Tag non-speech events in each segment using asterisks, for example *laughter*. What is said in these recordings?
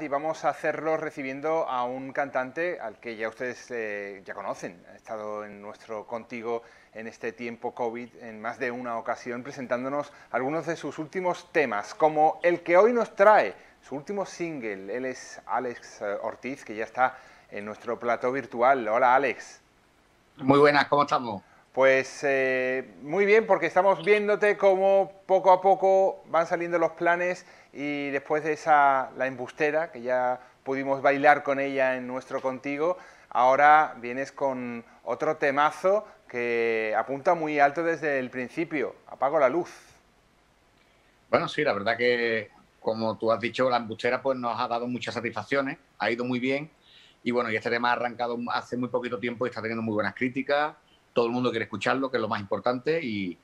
Y vamos a hacerlo recibiendo a un cantante al que ya ustedes eh, ya conocen. Ha estado en nuestro contigo en este tiempo COVID en más de una ocasión presentándonos algunos de sus últimos temas, como el que hoy nos trae, su último single. Él es Alex eh, Ortiz, que ya está en nuestro plató virtual. Hola Alex. Muy buenas, ¿cómo estamos? Pues eh, muy bien, porque estamos viéndote cómo poco a poco van saliendo los planes y después de esa, la embustera, que ya pudimos bailar con ella en nuestro contigo, ahora vienes con otro temazo que apunta muy alto desde el principio, Apago la luz. Bueno, sí, la verdad que, como tú has dicho, la embustera pues nos ha dado muchas satisfacciones, ha ido muy bien y bueno, y este tema ha arrancado hace muy poquito tiempo y está teniendo muy buenas críticas todo el mundo quiere escucharlo, que es lo más importante, y,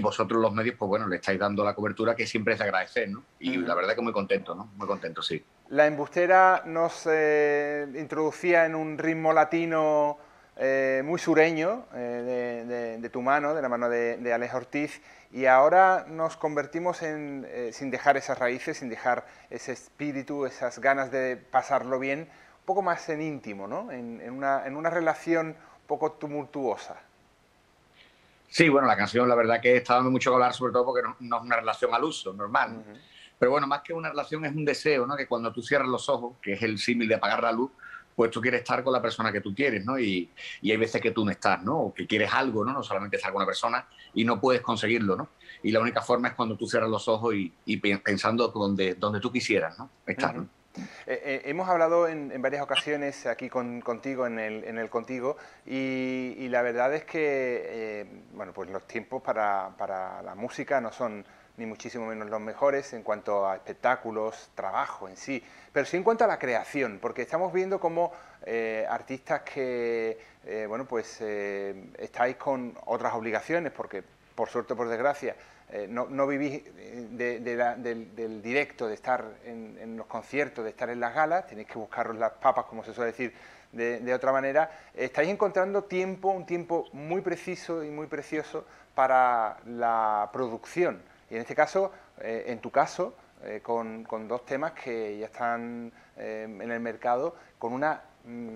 vosotros los medios, pues bueno, le estáis dando la cobertura que siempre es de agradecer, ¿no? Y la verdad que muy contento, ¿no? Muy contento, sí. La embustera nos eh, introducía en un ritmo latino eh, muy sureño eh, de, tu mano, de la mano de, de Alex Ortiz, y ahora nos convertimos en, sin dejar esas raíces, sin dejar ese espíritu, esas ganas de pasarlo bien, un poco más en íntimo, ¿no? En, una, en una relación un poco tumultuosa. Sí, bueno, la canción la verdad que está dando mucho que hablar, sobre todo porque no, es una relación al uso, normal. Pero bueno, más que una relación es un deseo, ¿no? Que cuando tú cierras los ojos, que es el símil de apagar la luz, pues tú quieres estar con la persona que tú quieres, ¿no? Y, hay veces que tú no estás, ¿no? O que quieres algo, ¿no? No solamente estar con una persona y no puedes conseguirlo, ¿no? Y la única forma es cuando tú cierras los ojos y, pensando donde, donde tú quisieras, ¿no? Estar, ¿no? Eh, eh, hemos hablado en, varias ocasiones aquí contigo, en el, Contigo, y, la verdad es que eh, bueno, pues los tiempos para, la música no son ni muchísimo menos los mejores en cuanto a espectáculos, trabajo en sí, pero sí en cuanto a la creación, porque estamos viendo como artistas que, bueno, pues estáis con otras obligaciones, porque por suerte o por desgracia, eh, no, no, vivís eh, del, directo, de estar en, los conciertos, de estar en las galas, tenéis que buscaros las papas, como se suele decir de, otra manera, estáis encontrando tiempo, un tiempo muy preciso y muy precioso para la producción. Y en este caso, eh, en tu caso, con, dos temas que ya están en el mercado, con una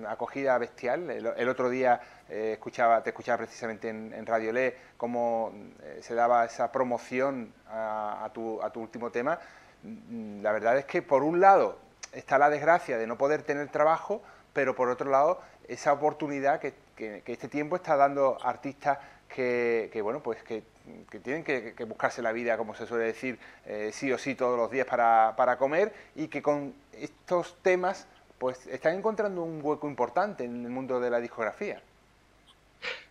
acogida bestial. El, otro día eh, escuchaba, te escuchaba precisamente en, Radio Le cómo eh, se daba esa promoción a, tu, último tema. Mm, la verdad es que por un lado está la desgracia de no poder tener trabajo, pero por otro lado esa oportunidad que, este tiempo está dando artistas que, bueno, pues que, tienen que, buscarse la vida, como se suele decir, eh, sí o sí todos los días para comer y que con estos temas pues están encontrando un hueco importante en el mundo de la discografía.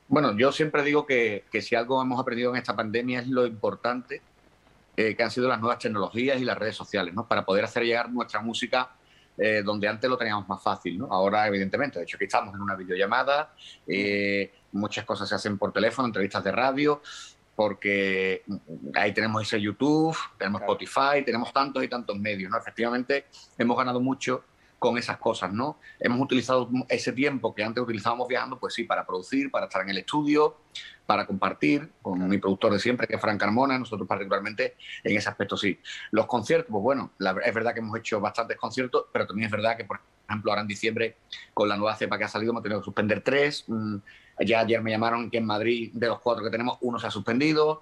Bueno, yo siempre digo que, si algo hemos aprendido en esta pandemia es lo importante eh, que han sido las nuevas tecnologías y las redes sociales, ¿no? Para poder hacer llegar nuestra música eh, donde antes lo teníamos más fácil, ¿no? Ahora, evidentemente, de hecho, aquí estamos en una videollamada, eh, muchas cosas se hacen por teléfono, entrevistas de radio, porque ahí tenemos ese YouTube, tenemos Spotify, tenemos tantos y tantos medios, ¿no? Efectivamente, hemos ganado mucho con esas cosas, ¿no? Hemos utilizado ese tiempo que antes utilizábamos viajando, pues sí, para producir, para estar en el estudio, para compartir con mi productor de siempre, que es Frank Carmona, nosotros particularmente en ese aspecto sí. Los conciertos, pues bueno, es verdad que hemos hecho bastantes conciertos, pero también es verdad que, por ejemplo, ahora en diciembre, con la nueva cepa que ha salido, hemos tenido que suspender tres. Mm, ya ayer me llamaron que en Madrid, de los cuatro que tenemos, uno se ha suspendido.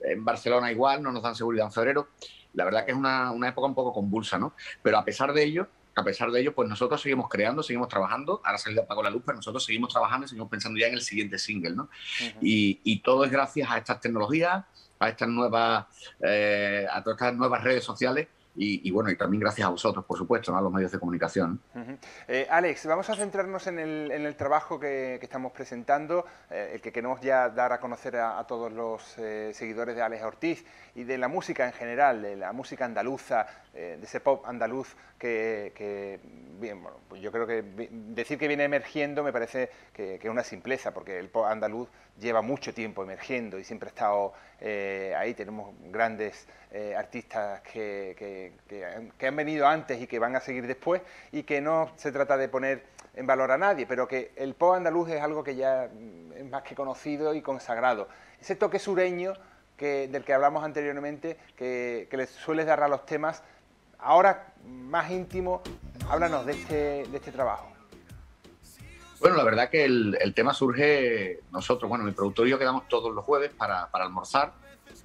En Barcelona igual, no nos dan seguridad en febrero. La verdad que es una, una época un poco convulsa, ¿no? Pero a pesar de ello, a pesar de ello, pues nosotros seguimos creando, seguimos trabajando. Ahora ha salido Apago la Luz, pero nosotros seguimos trabajando y seguimos pensando ya en el siguiente single, ¿no? y, todo es gracias a estas tecnologías, a estas nuevas, eh, a todas estas nuevas redes sociales y, bueno, y también gracias a vosotros, por supuesto, a los medios de comunicación. Eh, Alex, vamos a centrarnos en el, trabajo que, estamos presentando, eh, el que queremos ya dar a conocer a, todos los eh, seguidores de Alex Ortiz y de la música en general, de la música andaluza, de ese pop andaluz que, bien, bueno, pues yo creo que decir que viene emergiendo me parece que, es una simpleza, porque el pop andaluz lleva mucho tiempo emergiendo y siempre ha estado ahí, tenemos grandes artistas que que, han venido antes y que van a seguir después y que no se trata de poner en valor a nadie, pero que el pop andaluz es algo que ya es más que conocido y consagrado. Ese toque sureño que, del que hablamos anteriormente, que, que le sueles dar a los temas, ahora más íntimo, Háblanos de este, de este trabajo. Bueno, la verdad que el, tema surge, nosotros, bueno, mi productor y yo quedamos todos los jueves para, almorzar,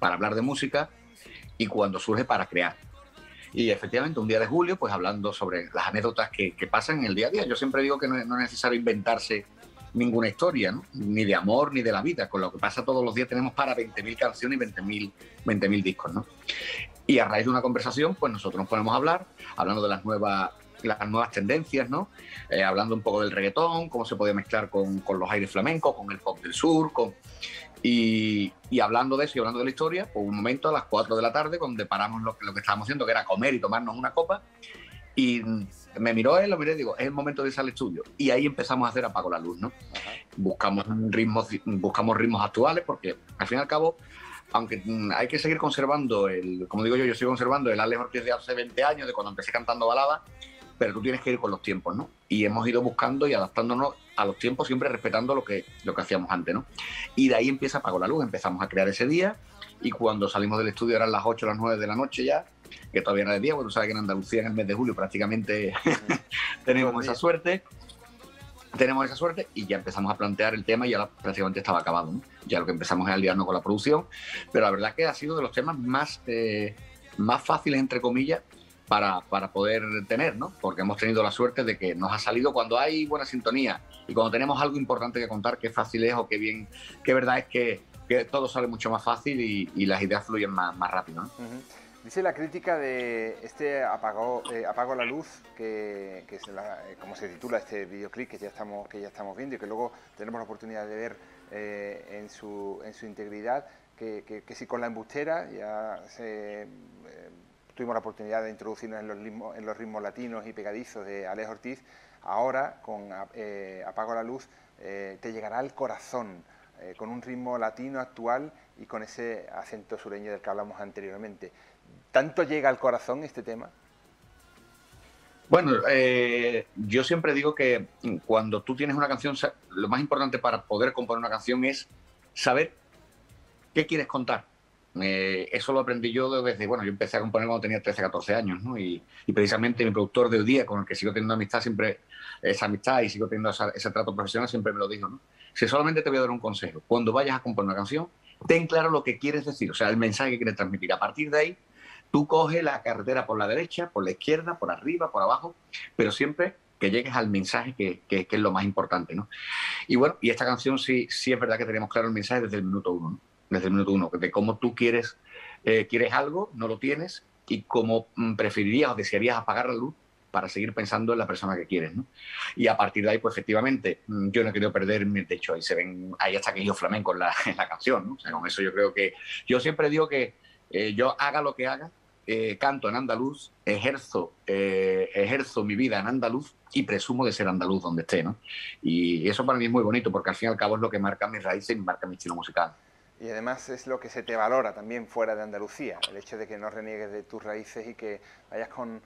para hablar de música y cuando surge para crear. Y efectivamente, un día de julio, pues hablando sobre las anécdotas que, pasan en el día a día. Yo siempre digo que no, es necesario inventarse ninguna historia, ni de amor ni de la vida. Con lo que pasa todos los días tenemos para 20.000 canciones y 20.000 20 discos. ¿no? Y a raíz de una conversación, pues nosotros nos ponemos a hablar, hablando de las nuevas las nuevas tendencias, ¿no? Eh, hablando un poco del reggaetón, cómo se podía mezclar con, los aires flamencos, con el pop del sur, con... Y, hablando de eso y hablando de la historia, pues un momento a las 4 de la tarde, donde paramos lo, lo que estábamos haciendo, que era comer y tomarnos una copa, y me miró él, lo miré y digo, es el momento de salir al estudio. Y ahí empezamos a hacer Apago la Luz, ¿no? Buscamos ritmos, buscamos ritmos actuales, porque al fin y al cabo, aunque mm, hay que seguir conservando el, como digo yo, yo sigo conservando el Alex Ortiz de hace 20 años, de cuando empecé cantando baladas, pero tú tienes que ir con los tiempos, ¿no? Y hemos ido buscando y adaptándonos a los tiempos, siempre respetando lo que, lo que hacíamos antes, ¿no? Y de ahí empieza Apago la Luz, empezamos a crear ese día y cuando salimos del estudio eran las 8 o las 9 de la noche ya, que todavía no era de día, bueno, tú sabes que en Andalucía en el mes de julio prácticamente *laughs* tenemos esa suerte. Tenemos esa suerte y ya empezamos a plantear el tema y ya prácticamente estaba acabado. ¿no? Ya lo que empezamos es al liarnos con la producción, pero la verdad que ha sido de los temas más, eh, más fáciles, entre comillas, para, para, poder tener, ¿no? Porque hemos tenido la suerte de que nos ha salido cuando hay buena sintonía y cuando tenemos algo importante que contar, qué fácil es o qué bien, qué verdad es que, que todo sale mucho más fácil y, las ideas fluyen más, más rápido, ¿no? Dice la crítica de este Apago, eh, Apago la Luz, que, es eh, como se titula este videoclip que ya estamos, que ya estamos viendo y que luego tenemos la oportunidad de ver eh, en, su, en su integridad, que, si con la embustera ya se tuvimos la oportunidad de introducirnos en los, ritmos, en los ritmos latinos y pegadizos de Alex Ortiz, ahora con eh, Apago la Luz eh, te llegará al corazón, eh, con un ritmo latino actual y con ese acento sureño del que hablamos anteriormente. ¿Tanto llega al corazón este tema? Bueno, yo siempre digo que cuando tú tienes una canción, lo más importante para poder componer una canción es saber qué quieres contar eso lo aprendí yo desde, bueno, yo empecé a componer cuando tenía 13, 14 años, ¿no? Y, precisamente mi productor de día, con el que sigo teniendo amistad siempre, esa amistad y sigo teniendo ese trato profesional, siempre me lo dijo, ¿no? Si solamente te voy a dar un consejo, cuando vayas a componer una canción, ten claro lo que quieres decir, o sea, el mensaje que quieres transmitir. A partir de ahí, tú coges la carretera por la derecha, por la izquierda, por arriba, por abajo, pero siempre que llegues al mensaje que, que, es lo más importante, ¿no? Y bueno, y esta canción sí, sí es verdad que tenemos claro el mensaje desde el minuto uno, ¿no? desde el minuto uno, de cómo tú quieres, eh, quieres algo, no lo tienes, y cómo mm, preferirías o desearías apagar la luz para seguir pensando en la persona que quieres. ¿no? Y a partir de ahí, pues efectivamente, mm, yo no querido perder, de hecho, ahí se ven, ahí hasta que yo flamenco en la, *laughs* en la canción. ¿no? O sea, con eso yo creo que, yo siempre digo que eh, yo haga lo que haga, eh, canto en andaluz, ejerzo, ejerzo mi vida en andaluz y presumo de ser andaluz donde esté, ¿no? Y eso para mí es muy bonito porque al fin y al cabo es lo que marca mis raíces y marca mi estilo musical. Y además es lo que se te valora también fuera de Andalucía, el hecho de que no reniegues de tus raíces y que vayas con,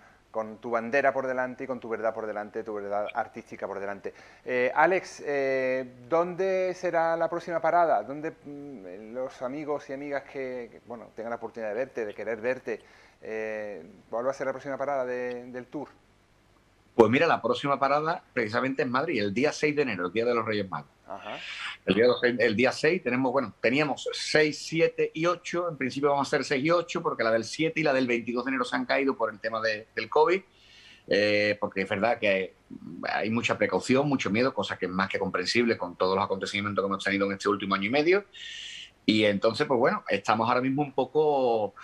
tu bandera por delante y con tu verdad por delante, tu verdad artística por delante. Eh, Alex, eh, ¿dónde será la próxima parada? ¿Dónde mm, los amigos y amigas que, bueno, tengan la oportunidad de verte, de querer verte, eh, va a ser la próxima parada del tour? Pues mira, la próxima parada precisamente en Madrid, el día 6 de enero, el Día de los Reyes Magos. El, día, el día 6 tenemos, bueno, teníamos 6, 7 y 8, en principio vamos a hacer 6 y 8 porque la del 7 y la del 22 de enero se han caído por el tema del COVID, eh, porque es verdad que hay, mucha precaución, mucho miedo, cosa que es más que comprensible con todos los acontecimientos que hemos tenido en este último año y medio. Y entonces, pues bueno, estamos ahora mismo un poco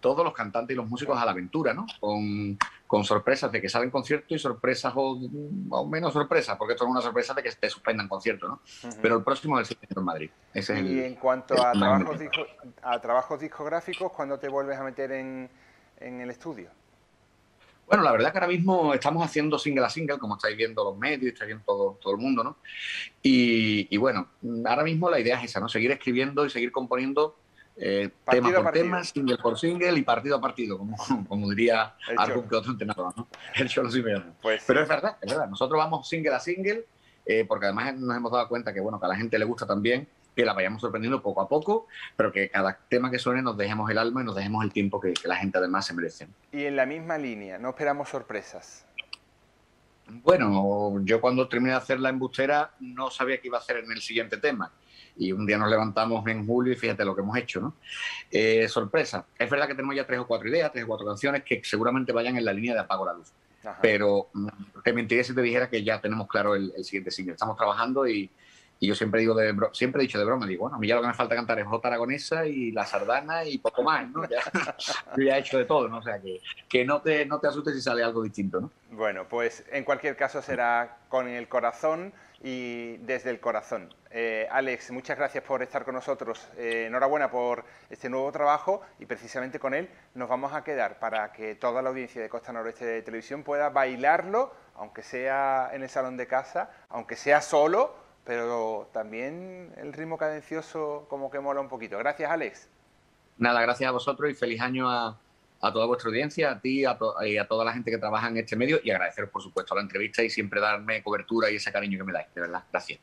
todos los cantantes y los músicos a la aventura, ¿no? Con, sorpresas de que salen conciertos y sorpresas o, menos sorpresas, porque esto es una sorpresa de que te suspendan conciertos, ¿no? Pero el próximo es el 7 en Madrid. y en cuanto a trabajos, a trabajos discográficos, ¿cuándo te vuelves a meter en, en el estudio? Bueno, la verdad que ahora mismo estamos haciendo single a single, como estáis viendo los medios, estáis viendo todo, todo el mundo, ¿no? Y, bueno, ahora mismo la idea es esa, ¿no? Seguir escribiendo y seguir componiendo eh, tema por tema, single por single y partido a partido, como, *laughs* como diría algún que otro entrenador, ¿no? *laughs* El Cholo. Pues Pero es verdad, es verdad. Nosotros vamos single a single, eh, porque además nos hemos dado cuenta que, bueno, que a la gente le gusta también que la vayamos sorprendiendo poco a poco, pero que cada tema que suene nos dejemos el alma y nos dejemos el tiempo que, la gente además se merece. Y en la misma línea, no esperamos sorpresas. Bueno, yo cuando terminé de hacer la embustera no sabía qué iba a hacer en el siguiente tema. Y un día nos levantamos en julio y fíjate lo que hemos hecho, ¿no? Eh, sorpresa. Es verdad que tenemos ya tres o cuatro ideas, tres o cuatro canciones que seguramente vayan en la línea de Apago la Luz. Pero mm, te mentiría si te dijera que ya tenemos claro el, siguiente single. Estamos trabajando y, yo siempre digo de siempre he dicho de broma, digo, bueno, a mí ya lo que me falta cantar es Jota Aragonesa y La Sardana y poco más, ¿no? Ya, *laughs* ya he hecho de todo, ¿no? O sea, que, que no, te, no te asustes si sale algo distinto, ¿no? Bueno, pues en cualquier caso será con el corazón y desde el corazón. Eh, Alex, muchas gracias por estar con nosotros. Eh, enhorabuena por este nuevo trabajo y precisamente con él nos vamos a quedar para que toda la audiencia de Costa Noroeste de Televisión pueda bailarlo, aunque sea en el salón de casa, aunque sea solo, pero también el ritmo cadencioso como que mola un poquito. Gracias, Alex. Nada, gracias a vosotros y feliz año a, toda vuestra audiencia, a ti y a toda la gente que trabaja en este medio y agradeceros, por supuesto, la entrevista y siempre darme cobertura y ese cariño que me dais. De verdad, gracias.